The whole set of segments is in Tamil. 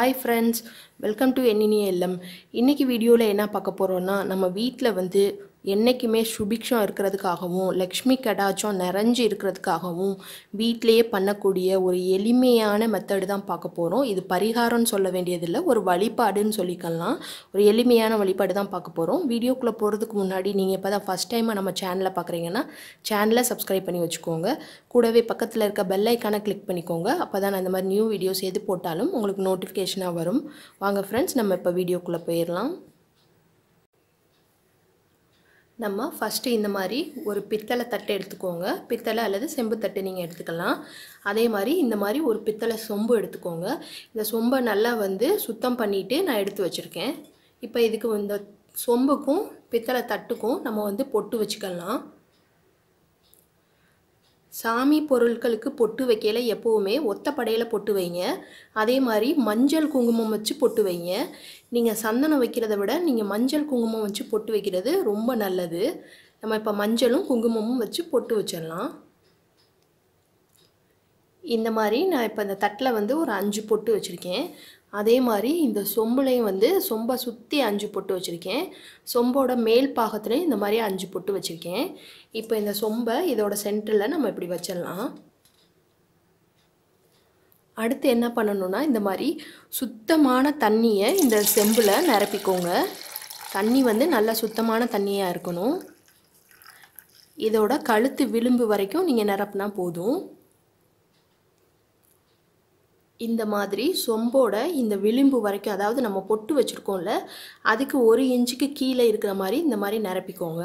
ஹாய் ஃப்ரெண்ட்ஸ் வெல்கம் டு எண்ணினிய எல்லம் இன்றைக்கி வீடியோவில் என்ன பார்க்க போகிறோன்னா நம்ம வீட்டில் வந்து என்றைக்குமே சுபிக்ஷம் இருக்கிறதுக்காகவும் லக்ஷ்மி கடாச்சம் நிறைஞ்சு இருக்கிறதுக்காகவும் வீட்டிலையே பண்ணக்கூடிய ஒரு எளிமையான மெத்தடு தான் பார்க்க போகிறோம் இது பரிகாரம்னு சொல்ல வேண்டியதில்லை ஒரு வழிபாடுன்னு சொல்லிக்கலாம். ஒரு எளிமையான வழிபாடு தான் பார்க்க போகிறோம் வீடியோக்குள்ளே போகிறதுக்கு முன்னாடி நீங்கள் இப்போ தான் ஃபஸ்ட் டைமாக நம்ம சேனலை பார்க்குறீங்கன்னா சேனலை சப்ஸ்கிரைப் பண்ணி வச்சுக்கோங்க. கூடவே பக்கத்தில் இருக்க பெல் ஐக்கானை கிளிக் பண்ணிக்கோங்க. அப்போ தான் நான் இந்த மாதிரி நியூ வீடியோஸ் எது போட்டாலும் உங்களுக்கு நோட்டிஃபிகேஷனாக வரும். வாங்க ஃப்ரெண்ட்ஸ் நம்ம இப்போ வீடியோக்குள்ளே போயிடலாம். நம்ம ஃபஸ்ட்டு இந்த மாதிரி ஒரு பித்தளை தட்டை எடுத்துக்கோங்க. பித்தளை அல்லது செம்பு தட்டு நீங்கள் எடுத்துக்கலாம். அதே மாதிரி இந்த மாதிரி ஒரு பித்தளை சொம்பு எடுத்துக்கோங்க. இந்த சொம்பை நல்லா வந்து சுத்தம் பண்ணிவிட்டு நான் எடுத்து வச்சுருக்கேன். இப்போ இதுக்கு இந்த சொம்புக்கும் பித்தளை தட்டுக்கும் நம்ம வந்து பொட்டு வச்சுக்கலாம். சாமி பொருட்களுக்கு பொட்டு வைக்கையில் எப்போவுமே. ஒத்த படையில் பொட்டு வைங்க. அதே மாதிரி மஞ்சள் குங்குமம் வச்சு பொட்டு வைங்க. நீங்கள் சந்தனம் வைக்கிறத விட நீங்கள் மஞ்சள் குங்குமம் வச்சு பொட்டு வைக்கிறது ரொம்ப நல்லது. நம்ம இப்போ மஞ்சளும் குங்குமமும் வச்சு பொட்டு வச்சிடலாம். இந்த மாதிரி நான் இப்போ இந்த தட்டில் வந்து ஒரு அஞ்சு பொட்டு வச்சுருக்கேன். அதே மாதிரி இந்த சொம்புலையும் வந்து சொம்பை சுற்றி அஞ்சு பொட்டு வச்சுருக்கேன். சொம்போட மேல் பாகத்துலேயும் இந்த மாதிரி அஞ்சு பொட்டு வச்சுருக்கேன். இப்போ இந்த சொம்பை இதோட சென்டரில் நம்ம இப்படி வச்சிடலாம். அடுத்து என்ன பண்ணணுன்னா இந்த மாதிரி சுத்தமான தண்ணியை இந்த செம்பில் நிரப்பிக்கோங்க. தண்ணி வந்து நல்லா சுத்தமான தண்ணியாக இருக்கணும். இதோட கழுத்து விளிம்பு வரைக்கும் நீங்கள் நிரப்புனா போதும். இந்த மாதிரி சொம்போட இந்த விளிம்பு வரைக்கும் அதாவது நம்ம பொட்டு வச்சுருக்கோம்ல அதுக்கு ஒரு இன்ச்சுக்கு கீழே இருக்கிற மாதிரி இந்த மாதிரி நிரப்பிக்கோங்க.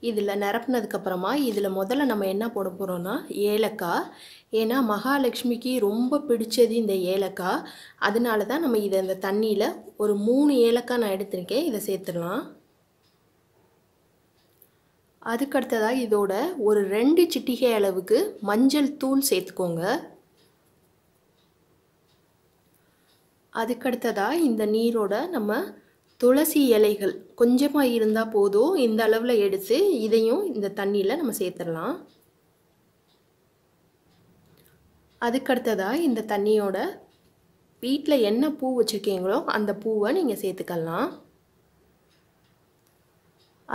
இதில் நிரப்புனதுக்கப்புறமா இதில் முதல்ல நம்ம என்ன போட போகிறோன்னா ஏலக்காய். ஏன்னா மகாலட்சுமிக்கு ரொம்ப பிடிச்சது இந்த ஏலக்காய். அதனால தான் நம்ம இதை இந்த தண்ணியில் ஒரு மூணு ஏலக்காய் நான் எடுத்திருக்கேன். இதை சேர்த்துடலாம். அதுக்கடுத்ததாக இதோட ஒரு ரெண்டு சிட்டிகை அளவுக்கு மஞ்சள் தூள் சேர்த்துக்கோங்க. அதுக்கடுத்ததாக இந்த நீரோட நம்ம துளசி இலைகள் கொஞ்சமாக இருந்தால் போதும். இந்த அளவில் எடுத்து இதையும் இந்த தண்ணியில் நம்ம சேர்த்துடலாம். அதுக்கடுத்ததாக இந்த தண்ணியோட வீட்டில் என்ன பூ வச்சுருக்கீங்களோ அந்த பூவை நீங்கள் சேர்த்துக்கலாம்.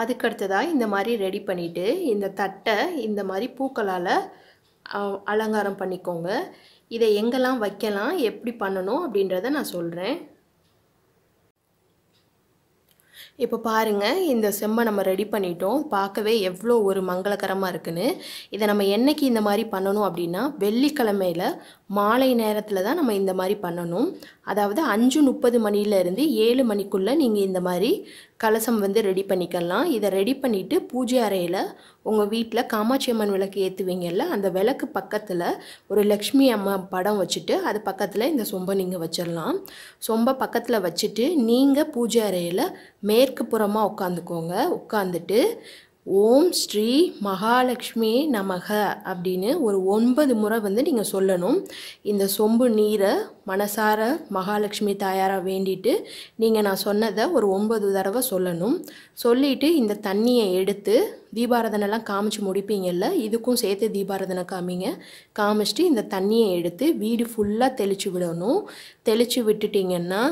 அதுக்கடுத்ததாக இந்த மாதிரி ரெடி பண்ணிவிட்டு இந்த தட்டை இந்த மாதிரி பூக்களால் அலங்காரம் பண்ணிக்கோங்க. இதை எங்கெல்லாம் வைக்கலாம் எப்படி பண்ணணும் அப்படின்றத நான் சொல்கிறேன் இப்போ பாருங்கள் இந்த செம்பை நம்ம ரெடி பண்ணிட்டோம். பார்க்கவே எவ்வளோ ஒரு மங்களகரமாக இருக்குன்னு. இதை நம்ம என்னைக்கு இந்த மாதிரி பண்ணணும் அப்படின்னா வெள்ளிக்கிழமையில் மாலை நேரத்தில் தான் நம்ம இந்த மாதிரி பண்ணணும். அதாவது அஞ்சு முப்பது மணிலேருந்து ஏழு மணிக்குள்ளே நீங்கள் இந்த மாதிரி கலசம் வந்து ரெடி பண்ணிக்கலாம். இதை ரெடி பண்ணிவிட்டு பூஜை அறையில் உங்கள் வீட்டில் காமாட்சி அம்மன் விளக்கு ஏற்றுவீங்கல்ல அந்த விளக்கு பக்கத்தில் ஒரு லக்ஷ்மி அம்மா படம் வச்சுட்டு அது பக்கத்தில் இந்த சொம்பை நீங்கள் வச்சிடலாம். சொம்பை பக்கத்தில் வச்சுட்டு நீங்கள் பூஜை அறையில் மேற்கு புறமாக உட்காந்துக்கோங்க. உட்காந்துட்டு ஓம் ஸ்ரீ மகாலட்சுமி நமக அப்படின்னு ஒரு ஒன்பது முறை வந்து நீங்கள் சொல்லணும். இந்த சொம்பு நீரை மனசார மகாலட்சுமி தாயாராக வேண்டிட்டு நீங்கள் நான் சொன்னதை ஒரு ஒன்பது தடவை சொல்லணும். சொல்லிவிட்டு இந்த தண்ணியை எடுத்து தீபாரதனைலாம் காமிச்சு முடிப்பீங்கல்ல இதுக்கும் சேர்த்து தீபாரதனை காமிங்க. காமிச்சிட்டு இந்த தண்ணியை எடுத்து வீடு ஃபுல்லாக தெளித்து விடணும். தெளித்து விட்டுட்டிங்கன்னா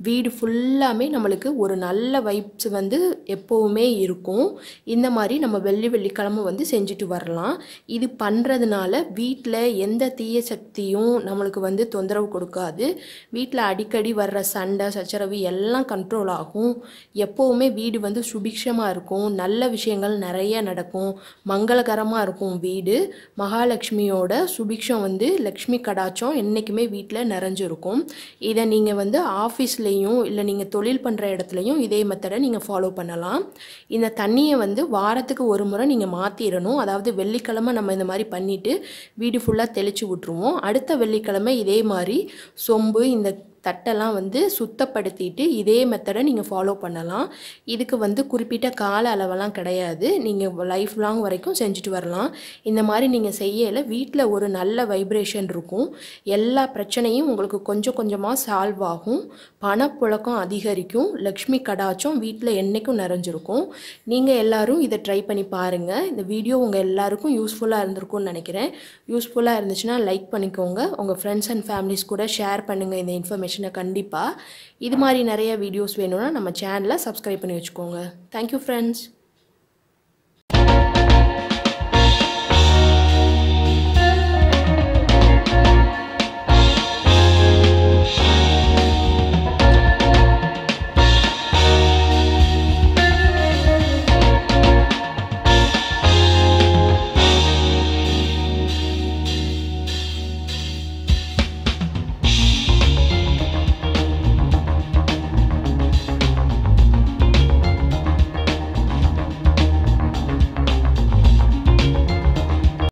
வீடு ஃபுல்லாமே நம்மளுக்கு ஒரு நல்ல வைப்ஸ் வந்து எப்போவுமே இருக்கும். இந்த மாதிரி நம்ம வெள்ளி வெள்ளிக்கிழமை வந்து செஞ்சுட்டு வரலாம். இது பண்ணுறதுனால வீட்டில் எந்த தீய சக்தியும் நம்மளுக்கு வந்து தொந்தரவு கொடுக்காது. வீட்டில் அடிக்கடி வர்ற சண்டை சச்சரவு எல்லாம் கண்ட்ரோல் ஆகும். எப்போவுமே வீடு வந்து சுபிக்ஷமாக இருக்கும். நல்ல விஷயங்கள் நிறைய நடக்கும். மங்களகரமாக இருக்கும் வீடு. மகாலட்சுமியோட சுபிக்ஷம் வந்து லக்ஷ்மி கடாச்சம் என்றைக்குமே வீட்டில் நிறைஞ்சிருக்கும். இதை நீங்கள் வந்து ஆஃபீஸில் வீட்லேயும் இல்லை நீங்கள் தொழில் பண்ணுற இடத்துலையும் இதே மெத்தடை நீங்கள் ஃபாலோ பண்ணலாம். இந்த தண்ணியை வந்து வாரத்துக்கு ஒரு முறை நீங்கள் மாற்றிடணும் அதாவது வெள்ளிக்கிழமை நம்ம இந்த மாதிரி பண்ணிவிட்டு வீடு ஃபுல்லாக தெளித்து விட்ருவோம் அடுத்த வெள்ளிக்கிழமை இதே மாதிரி சொம்பு இந்த தட்டெல்லாம் வந்து சுத்தப்படுத்திட்டு இதே மெத்தடை நீங்கள் ஃபாலோ பண்ணலாம். இதுக்கு வந்து குறிப்பிட்ட கால அளவெல்லாம் கிடையாது. நீங்கள் லைஃப் லாங் வரைக்கும் செஞ்சுட்டு வரலாம். இந்த மாதிரி நீங்கள் செய்யலை வீட்டில் ஒரு நல்ல வைப்ரேஷன் இருக்கும். எல்லா பிரச்சனையும் உங்களுக்கு கொஞ்சம் கொஞ்சமாக சால்வ் ஆகும். பணப்புழக்கம் அதிகரிக்கும். லக்ஷ்மி கடாச்சும் வீட்டில் என்றைக்கும் நிறைஞ்சிருக்கும். நீங்கள் எல்லாரும் இதை ட்ரை பண்ணி பாருங்கள் இந்த வீடியோ உங்கள் எல்லாருக்கும் யூஸ்ஃபுல்லாக இருந்திருக்கும்னு நினைக்கிறேன். யூஸ்ஃபுல்லாக இருந்துச்சுன்னா லைக் பண்ணிக்கோங்க. உங்கள் ஃப்ரெண்ட்ஸ் அண்ட் ஃபேமிலிஸ் கூட ஷேர் பண்ணுங்கள் இந்த இன்ஃபர்மேஷன் டெக்கரேஷனை கண்டிப்பாக இது மாதிரி நிறைய வீடியோஸ் வேணும்னா நம்ம சேனலை சப்ஸ்கிரைப் பண்ணி வச்சுக்கோங்க. Thank you friends